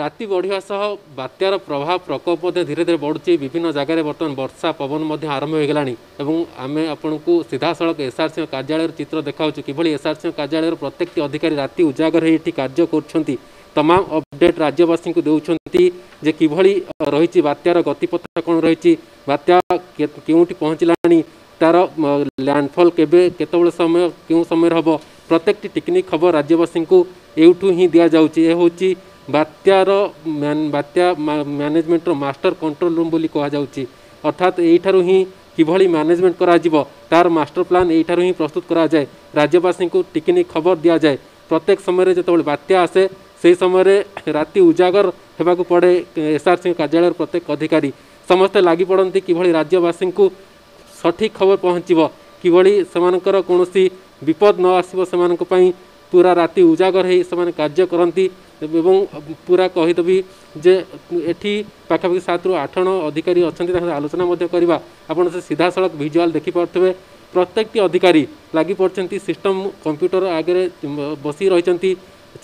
ରାତି ବଢ଼ିବା ସହ ବାତ୍ୟାର ପ୍ରଭାବ ପ୍ରକୋପ ମଧ୍ୟ ଧୀରେ ଧୀରେ ବଢ଼ୁଛି ବିଭିନ୍ନ ଜାଗାରେ ବର୍ତ୍ତମାନ ବର୍ଷା ପବନ ମଧ୍ୟ ଆରମ୍ଭ ହୋଇଗଲାଣି ଏବଂ ଆମେ ଆପଣଙ୍କୁ ସିଧାସଳଖ ଏସ୍ଆର୍ସିଓ କାର୍ଯ୍ୟାଳୟର ଚିତ୍ର ଦେଖାଉଛୁ କିଭଳି ଏସ୍ଆର୍ସିଓ କାର୍ଯ୍ୟାଳୟର ପ୍ରତ୍ୟେକଟି ଅଧିକାରୀ ରାତି ଉଜାଗର ହୋଇ ଏଠି କାର୍ଯ୍ୟ କରୁଛନ୍ତି ତମାମ ଅପଡେଟ୍ ରାଜ୍ୟବାସୀଙ୍କୁ ଦେଉଛନ୍ତି ଯେ କିଭଳି ରହିଛି ବାତ୍ୟାର ଗତିପଥ କ'ଣ ରହିଛି ବାତ୍ୟା କେଉଁଠି ପହଞ୍ଚିଲାଣି ତାର ଲ୍ୟାଣ୍ଡଫଲ୍ କେବେ କେତେବେଳେ ସମୟ କେଉଁ ସମୟରେ ହେବ ପ୍ରତ୍ୟେକଟି ଟିକନିକ୍ ଖବର ରାଜ୍ୟବାସୀଙ୍କୁ ଏଇଠୁ ହିଁ ଦିଆଯାଉଛି ଏ ହେଉଛି ବାତ୍ୟାର ବାତ୍ୟା ମ୍ୟାନେଜମେଣ୍ଟର ମାଷ୍ଟର କଣ୍ଟ୍ରୋଲ ରୁମ୍ ବୋଲି କୁହାଯାଉଛି ଅର୍ଥାତ୍ ଏଇଠାରୁ ହିଁ କିଭଳି ମ୍ୟାନେଜମେଣ୍ଟ କରାଯିବ ତାର ମାଷ୍ଟର ପ୍ଲାନ୍ ଏଇଠାରୁ ହିଁ ପ୍ରସ୍ତୁତ କରାଯାଏ ରାଜ୍ୟବାସୀଙ୍କୁ ଟିକିନିକ୍ ଖବର ଦିଆଯାଏ ପ୍ରତ୍ୟେକ ସମୟରେ ଯେତେବେଳେ ବାତ୍ୟା ଆସେ ସେହି ସମୟରେ ରାତି ଉଜାଗର ହେବାକୁ ପଡ଼େ ଏସ୍ଆର୍ସିଙ୍କ କାର୍ଯ୍ୟାଳୟର ପ୍ରତ୍ୟେକ ଅଧିକାରୀ ସମସ୍ତେ ଲାଗି ପଡ଼ନ୍ତି କିଭଳି ରାଜ୍ୟବାସୀଙ୍କୁ ସଠିକ୍ ଖବର ପହଞ୍ଚିବ କିଭଳି ସେମାନଙ୍କର କୌଣସି ବିପଦ ନ ଆସିବ ସେମାନଙ୍କ ପାଇଁ ପୁରା ରାତି ଉଜାଗର ହୋଇ ସେମାନେ କାର୍ଯ୍ୟ କରନ୍ତି ଏବଂ ପୁରା କହିଦେବି ଯେ ଏଠି ପାଖାପାଖି ସାତରୁ ଆଠ ଜଣ ଅଧିକାରୀ ଅଛନ୍ତି ତାଙ୍କ ଆଲୋଚନା ମଧ୍ୟ କରିବା ଆପଣ ସେ ସିଧାସଳଖ ଭିଜୁଆଲ୍ ଦେଖିପାରୁଥିବେ ପ୍ରତ୍ୟେକଟି ଅଧିକାରୀ ଲାଗି ପଡ଼ିଛନ୍ତି ସିଷ୍ଟମ୍ କମ୍ପ୍ୟୁଟର ଆଗରେ ବସି ରହିଛନ୍ତି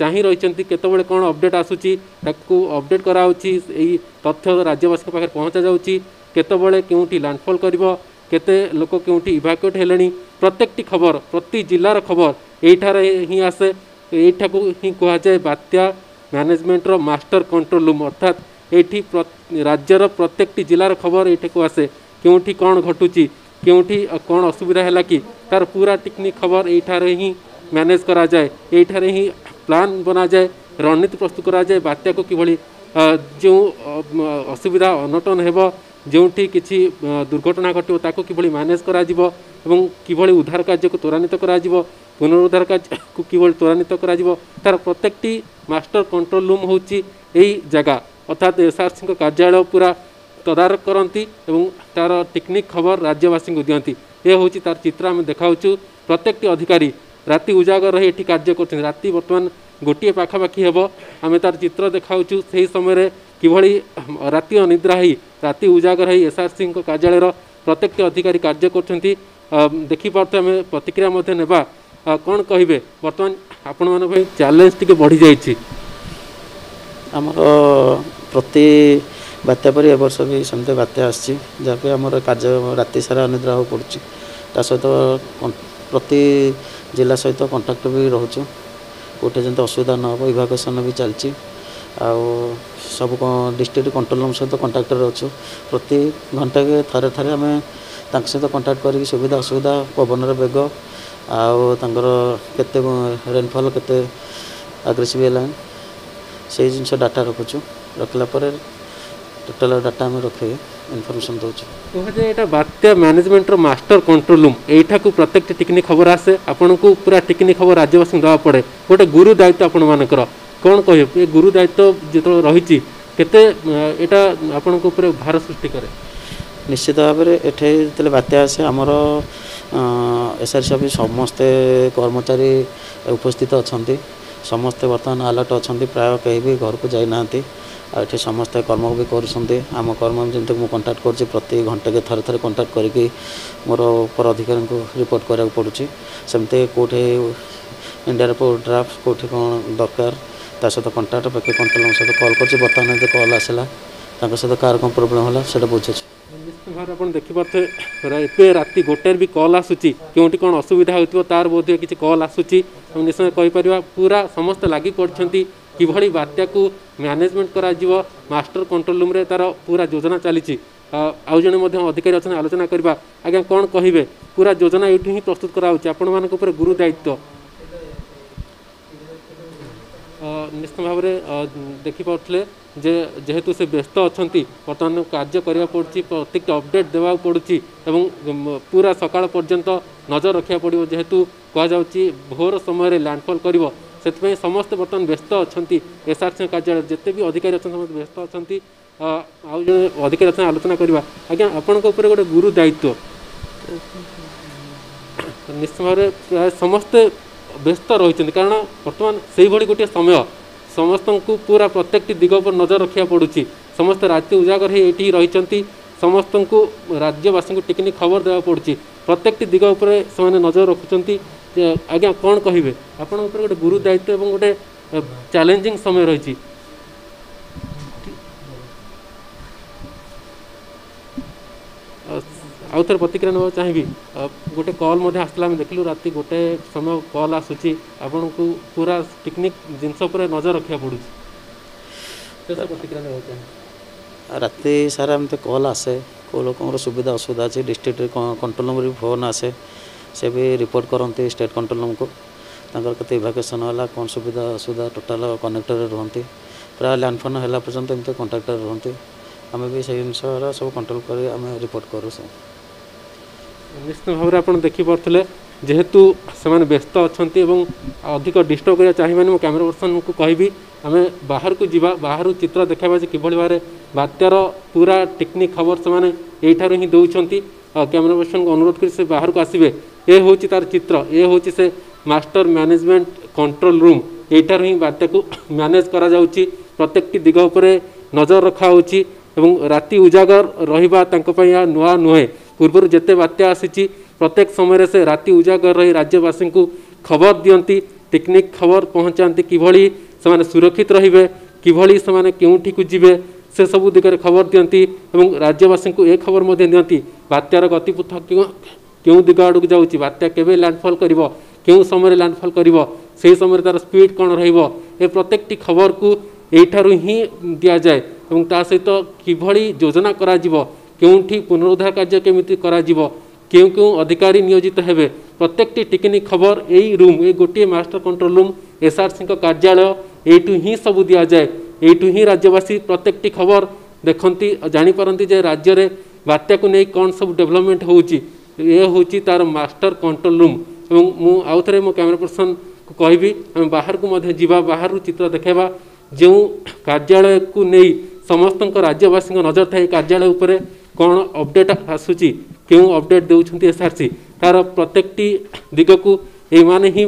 ଚାହିଁ ରହିଛନ୍ତି କେତେବେଳେ କ'ଣ ଅପଡ଼େଟ୍ ଆସୁଛି ତାକୁ ଅପଡ଼େଟ୍ କରାହେଉଛି ଏଇ ତଥ୍ୟ ରାଜ୍ୟବାସୀଙ୍କ ପାଖରେ ପହଞ୍ଚାଯାଉଛି କେତେବେଳେ କେଉଁଠି ଲ୍ୟାଣ୍ଡଫଲ୍ କରିବ କେତେ ଲୋକ କେଉଁଠି ଇଭାକୁଏଟ୍ ହେଲେଣି ପ୍ରତ୍ୟେକଟି ଖବର ପ୍ରତି ଜିଲ୍ଲାର ଖବର यार ही आसे यहाँ को कह जाए बात्या मैनेजमेंट मास्टर कंट्रोल रूम अर्थात ये राज्यर प्रत्येक जिलार खबर ये आसे क्यों कौन घटू क्यों कौन असुविधा है कि तार पूरा टिकनिक खबर ये ही मैनेज कराए यहीठार ही प्लान बना जाए रणनीति प्रस्तुत कराए बात्या को किभ जो असुविधा अनटन हो ଯେଉଁଠି କିଛି ଦୁର୍ଘଟଣା ଘଟିବ ତାକୁ କିଭଳି ମ୍ୟାନେଜ୍ କରାଯିବ ଏବଂ କିଭଳି ଉଦ୍ଧାର କାର୍ଯ୍ୟକୁ ତ୍ୱରାନ୍ୱିତ କରାଯିବ ପୁନରୁଦ୍ଧାର କାର୍ଯ୍ୟକୁ କିଭଳି ତ୍ୱରାନ୍ୱିତ କରାଯିବ ତା'ର ପ୍ରତ୍ୟେକଟି ମାଷ୍ଟର କଣ୍ଟ୍ରୋଲ ରୁମ୍ ହେଉଛି ଏହି ଜାଗା ଅର୍ଥାତ୍ ଏସ୍ଆର୍ସିଙ୍କ କାର୍ଯ୍ୟାଳୟ ପୁରା ତଦାରଖ କରନ୍ତି ଏବଂ ତା'ର ଟେକ୍ନିକ୍ ଖବର ରାଜ୍ୟବାସୀଙ୍କୁ ଦିଅନ୍ତି ଏ ହେଉଛି ତା'ର ଚିତ୍ର ଆମେ ଦେଖାଉଛୁ ପ୍ରତ୍ୟେକଟି ଅଧିକାରୀ ରାତି ଉଜାଗର ରହି ଏଠି କାର୍ଯ୍ୟ କରୁଛନ୍ତି ରାତି ବର୍ତ୍ତମାନ ଗୋଟିଏ ପାଖାପାଖି ହେବ ଆମେ ତା'ର ଚିତ୍ର ଦେଖାଉଛୁ ସେହି ସମୟରେ କିଭଳି ରାତି ଅନିଦ୍ରା ହୋଇ ରାତି ଉଜାଗର ହୋଇ ଏସ୍ଆର୍ସିଙ୍କ କାର୍ଯ୍ୟାଳୟର ପ୍ରତ୍ୟେକଟି ଅଧିକାରୀ କାର୍ଯ୍ୟ କରୁଛନ୍ତି ଦେଖିପାରୁଥିବେ ଆମେ ପ୍ରତିକ୍ରିୟା ମଧ୍ୟ ନେବା କ'ଣ କହିବେ ବର୍ତ୍ତମାନ ଆପଣମାନଙ୍କ ପାଇଁ ଚ୍ୟାଲେଞ୍ଜ ଟିକେ ବଢ଼ିଯାଇଛି ଆମର ପ୍ରତି ବାତ୍ୟା ପରି ଏବର୍ଷ ବି ସେମିତି ବାତ୍ୟା ଆସିଛି ଯାହାକି ଆମର କାର୍ଯ୍ୟ ରାତି ସାରା ଅନିଦ୍ରା ହେବାକୁ ପଡ଼ୁଛି ତା ସହିତ ପ୍ରତି ଜିଲ୍ଲା ସହିତ କଣ୍ଟାକ୍ଟ ବି ରହୁଛୁ କେଉଁଠି ଯେମିତି ଅସୁବିଧା ନ ହେବ ଇଭାକୁଏସନ୍ ବି ଚାଲିଛି ଆଉ ସବୁ ଡିଷ୍ଟ୍ରିକ୍ଟ କଣ୍ଟ୍ରୋଲ୍ ସହିତ କଣ୍ଟାକ୍ଟରେ ଅଛୁ ପ୍ରତି ଘଣ୍ଟାକେ ଥରେ ଥରେ ଆମେ ତାଙ୍କ ସହିତ କଣ୍ଟାକ୍ଟ କରିକି ସୁବିଧା ଅସୁବିଧା ପବନର ବେଗ ଆଉ ତାଙ୍କର କେତେ ରେନ୍ଫଲ୍ କେତେ ଆଗ୍ରେସିଭ୍ ହେଲାଣି ସେଇ ଜିନିଷ ଡାଟା ରଖୁଛୁ ରଖିଲା ପରେ ଟୋଟାଲ୍ ଡାଟା ଆମେ ରଖିକି ଇନଫର୍ମେସନ୍ ଦେଉଛୁ କୁହାଯାଏ ଏଇଟା ବାତ୍ୟା ମ୍ୟାନେଜମେଣ୍ଟର ମାଷ୍ଟର କଣ୍ଟ୍ରୋଲ୍ ରୁମ୍ ଏଇଠାକୁ ପ୍ରତ୍ୟେକଟି ଟିକିନି ଖବର ଆସେ ଆପଣଙ୍କୁ ପୁରା ଟିକିନି ଖବର ରାଜ୍ୟବାସୀଙ୍କୁ ଦେବାକୁ ପଡ଼େ ଗୋଟେ ଗୁରୁ ଦାୟିତ୍ୱ ଆପଣମାନଙ୍କର କ'ଣ କହିବେ ଏ ଗୁରୁ ଦାୟିତ୍ୱ ଯେତେବେଳେ ରହିଛି କେତେ ଏଇଟା ଆପଣଙ୍କ ଉପରେ ଭାର ସୃଷ୍ଟି କରେ ନିଶ୍ଚିତ ଭାବରେ ଏଠି ଯେତେବେଳେ ବାତ୍ୟା ଆସେ ଆମର ଏସ୍ଆର୍ସି ଅଫିସ୍ ସମସ୍ତେ କର୍ମଚାରୀ ଉପସ୍ଥିତ ଅଛନ୍ତି ସମସ୍ତେ ବର୍ତ୍ତମାନ ଆଲର୍ଟ ଅଛନ୍ତି ପ୍ରାୟ କେହି ବି ଘରକୁ ଯାଇନାହାନ୍ତି ଆଉ ଏଠି ସମସ୍ତେ କର୍ମ ବି କରୁଛନ୍ତି ଆମ କର୍ମ ଯେମିତି ମୁଁ କଣ୍ଟାକ୍ଟ କରୁଛି ପ୍ରତି ଘଣ୍ଟାକେ ଥରେ ଥରେ କଣ୍ଟାକ୍ଟ କରିକି ମୋର ଉପର ଅଧିକାରୀଙ୍କୁ ରିପୋର୍ଟ କରିବାକୁ ପଡ଼ୁଛି ସେମିତି କେଉଁଠି ଇଣ୍ଡିଆର କେଉଁ ଡ୍ରାଫ୍ଟ କେଉଁଠି କ'ଣ ଦରକାର ତା ସହିତ କଣ୍ଟାକ୍ଟ ପକ୍ଷେ କଣ୍ଟ୍ରୋଲଙ୍କ ସହିତ କଲ୍ କରୁଛି ବର୍ତ୍ତମାନ ଯଦି କଲ୍ ଆସିଲା ତାଙ୍କ ସହିତ କାହାର କ'ଣ ପ୍ରୋବ୍ଲେମ୍ ହେଲା ସେଇଟା ବୁଝୁଛି ନିଶ୍ଚିତ ଭାବରେ ଆପଣ ଦେଖିପାରୁଥିବେ ଏବେ ରାତି ଗୋଟାଏରେ ବି କଲ୍ ଆସୁଛି କେଉଁଠି କ'ଣ ଅସୁବିଧା ହେଉଥିବ ତାର ବୋଧ କିଛି କଲ୍ ଆସୁଛି ଆମେ ନିଶ୍ଚୟ କହିପାରିବା ପୁରା ସମସ୍ତେ ଲାଗି ପଡ଼ିଛନ୍ତି କିଭଳି ବାତ୍ୟାକୁ ମ୍ୟାନେଜମେଣ୍ଟ କରାଯିବ ମାଷ୍ଟର କଣ୍ଟ୍ରୋଲ ରୁମ୍ରେ ତାର ପୁରା ଯୋଜନା ଚାଲିଛି ଆଉ ଜଣେ ମଧ୍ୟ ଅଧିକାରୀ ଅଛନ୍ତି ଆଲୋଚନା କରିବା ଆଜ୍ଞା କ'ଣ କହିବେ ପୁରା ଯୋଜନା ଏଇଠୁ ହିଁ ପ୍ରସ୍ତୁତ କରାହେଉଛି ଆପଣମାନଙ୍କ ଉପରେ ଗୁରୁ ଦାୟିତ୍ୱ ନିଶ୍ଚିତ ଭାବରେ ଦେଖିପାରୁଥିଲେ ଯେ ଯେହେତୁ ସେ ବ୍ୟସ୍ତ ଅଛନ୍ତି ବର୍ତ୍ତମାନ କାର୍ଯ୍ୟ କରିବାକୁ ପଡ଼ୁଛି ପ୍ରତ୍ୟେକଟି ଅପଡ଼େଟ୍ ଦେବାକୁ ପଡ଼ୁଛି ଏବଂ ପୁରା ସକାଳ ପର୍ଯ୍ୟନ୍ତ ନଜର ରଖିବାକୁ ପଡ଼ିବ ଯେହେତୁ କୁହାଯାଉଛି ଭୋର ସମୟରେ ଲ୍ୟାଣ୍ଡଫଲ୍ କରିବ ସେଥିପାଇଁ ସମସ୍ତେ ବର୍ତ୍ତମାନ ବ୍ୟସ୍ତ ଅଛନ୍ତି ଏସ୍ଆର୍ସି କାର୍ଯ୍ୟାଳୟ ଯେତେ ବି ଅଧିକାରୀ ଅଛନ୍ତି ସମସ୍ତେ ବ୍ୟସ୍ତ ଅଛନ୍ତି ଆଉ ଜଣେ ଅଧିକାରୀ ଅଛନ୍ତି ଆଲୋଚନା କରିବା ଆଜ୍ଞା ଆପଣଙ୍କ ଉପରେ ଗୋଟେ ଗୁରୁ ଦାୟିତ୍ୱ ନିଶ୍ଚିତ ଭାବରେ ପ୍ରାୟ ସମସ୍ତେ ବ୍ୟସ୍ତ ରହିଛନ୍ତି କାରଣ ବର୍ତ୍ତମାନ ସେହିଭଳି ଗୋଟିଏ ସମୟ ସମସ୍ତଙ୍କୁ ପୁରା ପ୍ରତ୍ୟେକଟି ଦିଗ ଉପରେ ନଜର ରଖିବାକୁ ପଡ଼ୁଛି ସମସ୍ତେ ରାତି ଉଜାଗର ହୋଇ ଏଇଠି ରହିଛନ୍ତି ସମସ୍ତଙ୍କୁ ରାଜ୍ୟବାସୀଙ୍କୁ ଟିକିନି ଖବର ଦେବାକୁ ପଡ଼ୁଛି ପ୍ରତ୍ୟେକଟି ଦିଗ ଉପରେ ସେମାନେ ନଜର ରଖୁଛନ୍ତି ଆଜ୍ଞା କ'ଣ କହିବେ ଆପଣଙ୍କ ଉପରେ ଗୋଟେ ଗୁରୁ ଦାୟିତ୍ୱ ଏବଂ ଗୋଟେ ଚ୍ୟାଲେଞ୍ଜିଂ ସମୟ ରହିଛି ଆଉ ଥରେ ପ୍ରତିକ୍ରିୟା ନେବାକୁ ଚାହିଁବି ଗୋଟେ କଲ୍ ମଧ୍ୟ ଆସିଥିଲା ଆମେ ଦେଖିଲୁ ରାତି ଗୋଟେ ସମୟ କଲ୍ ଆସୁଛି ଆପଣଙ୍କୁ ପୁରା ପିକ୍ନିକ୍ ଜିନିଷ ଉପରେ ନଜର ରଖିବାକୁ ପଡ଼ୁଛି ଶେଷ ପ୍ରତିକ୍ରିୟା ନେବାକୁ ଚାହିଁବି ରାତି ସାରା ଏମିତି କଲ୍ ଆସେ କେଉଁ ଲୋକଙ୍କର ସୁବିଧା ଅସୁବିଧା ଅଛି ଡିଷ୍ଟ୍ରିକ୍ଟରେ କଣ୍ଟ୍ରୋଲ୍ ରୁମ୍ରେ ବି ଫୋନ୍ ଆସେ ସେ ବି ରିପୋର୍ଟ କରନ୍ତି ଷ୍ଟେଟ୍ କଣ୍ଟ୍ରୋଲ୍ ରୁମ୍କୁ ତାଙ୍କର କେତେ ଇଭାକୁଏସନ୍ ହେଲା କ'ଣ ସୁବିଧା ଅସୁବିଧା ଟୋଟାଲ୍ କନେକ୍ଟର୍ରେ ରୁହନ୍ତି ପ୍ରାୟ ଲ୍ୟାଣ୍ଡଫୋନ୍ ହେଲା ପର୍ଯ୍ୟନ୍ତ ଏମିତି କଣ୍ଟାକ୍ଟରେ ରୁହନ୍ତି ଆମେ ବି ସେଇ ଜିନିଷର ସବୁ କଣ୍ଟ୍ରୋଲ୍ କରି ଆମେ ରିପୋର୍ଟ କରୁ ସବୁ ନିଶ୍ଚିତ ଭାବରେ ଆପଣ ଦେଖିପାରୁଥିଲେ ଯେହେତୁ ସେମାନେ ବ୍ୟସ୍ତ ଅଛନ୍ତି ଏବଂ ଅଧିକ ଡିଷ୍ଟର୍ବ କରିବା ଚାହିଁବେନି ମୁଁ କ୍ୟାମେରା ପର୍ସନଙ୍କୁ କହିବି ଆମେ ବାହାରକୁ ଯିବା ବାହାରୁ ଚିତ୍ର ଦେଖାଇବା ଯେ କିଭଳି ଭାବରେ ବାତ୍ୟାର ପୁରା ଟେକ୍ନିକ୍ ଖବର ସେମାନେ ଏଇଠାରୁ ହିଁ ଦେଉଛନ୍ତି କ୍ୟାମେରା ପର୍ସନଙ୍କୁ ଅନୁରୋଧ କରି ସେ ବାହାରକୁ ଆସିବେ ଏ ହେଉଛି ତା'ର ଚିତ୍ର ଏ ହେଉଛି ସେ ମାଷ୍ଟର ମ୍ୟାନେଜମେଣ୍ଟ କଣ୍ଟ୍ରୋଲ ରୁମ୍ ଏଇଠାରୁ ହିଁ ବାତ୍ୟାକୁ ମ୍ୟାନେଜ କରାଯାଉଛି ପ୍ରତ୍ୟେକଟି ଦିଗ ଉପରେ ନଜର ରଖାହେଉଛି ଏବଂ ରାତି ଉଜାଗର ରହିବା ତାଙ୍କ ପାଇଁ ଏହା ନୂଆ ନୁହେଁ पूर्व जिते बात्या आसी प्रत्येक समय से राति उजागर रही राज्यवासी को खबर दिंती टेक्निक खबर पहुँचाती किभली सुरक्षित रे किभली से जीवे से सबू दिगरे खबर दिंती राज्यवासी को ये खबर दिंती बात्यार गतिपथ क्यों दिग आड़क जात्या के लैंडफल कर क्यों समय लैंडफल कर सही समय तार स्पीड कौन रत्येक खबर को यही दि जाए और ता सहित किभली योजना करा क्योंठी पुनरुद्धार कार्य केमी क्यों क्यों अधिकारी नियोजित तो हे प्रत्येक टिकनिक खबर यही रूम ये गोटे मास्टर कंट्रोल रूम एसआरसी कार्यालय यू ही सब दि जाए यू ही राज्यवासी प्रत्येक खबर देखती जापारती राज्य में बात्या नहीं कौन सब डेभलपमेंट हो तार मास्टर कंट्रोल रूम एवं मुझे मो कैमेरा पर्सन को कह बाहर को बाहर चित्र देखा जो कार्यालय को नहीं समस्त राज्यवासी नजर था कार्यालय कौन अपडेट आसूसी क्यों अपडेट दूसरी एस आर सी तार प्रत्येक दिगक ये ही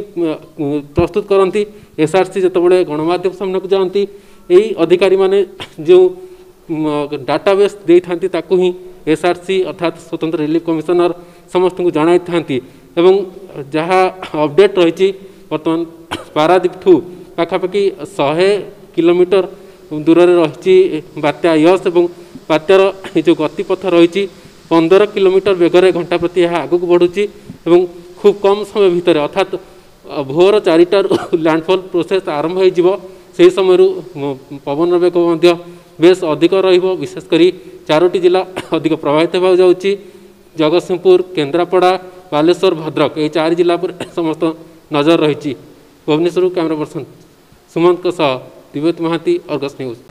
प्रस्तुत करती एस आर सी जोबले गणमाध्यम सामने को जाती अधिकारी माने जो डाटाबेस दे था एस आर सी अर्थात स्वतंत्र रिलीफ कमिशनर समस्त को जन था जहाँ अपडेट रही बर्तमान पारादीप ठू पखापाखि शहे कोमीटर ଦୂରରେ ରହିଛି ବାତ୍ୟା ୟସ୍ ଏବଂ ବାତ୍ୟାର ଯେଉଁ ଗତିପଥ ରହିଛି ପନ୍ଦର କିଲୋମିଟର ବେଗରେ ଘଣ୍ଟା ପ୍ରତି ଏହା ଆଗକୁ ବଢ଼ୁଛି ଏବଂ ଖୁବ୍ କମ୍ ସମୟ ଭିତରେ ଅର୍ଥାତ୍ ଭୋର ଚାରିଟାରୁ ଲ୍ୟାଣ୍ଡଫଲ୍ ପ୍ରୋସେସ୍ ଆରମ୍ଭ ହୋଇଯିବ ସେହି ସମୟରୁ ପବନର ବେଗ ମଧ୍ୟ ବେଶ୍ ଅଧିକ ରହିବ ବିଶେଷ କରି ଚାରୋଟି ଜିଲ୍ଲା ଅଧିକ ପ୍ରଭାବିତ ହେବାକୁ ଯାଉଛି ଜଗତସିଂହପୁର କେନ୍ଦ୍ରାପଡ଼ା ବାଲେଶ୍ୱର ଭଦ୍ରକ ଏହି ଚାରି ଜିଲ୍ଲା ଉପରେ ସମସ୍ତ ନଜର ରହିଛି ଭୁବନେଶ୍ୱରରୁ କ୍ୟାମେରା ପର୍ସନ୍ ସୁମନ୍ତଙ୍କ ସହ दिव्योत महाती और न्यूज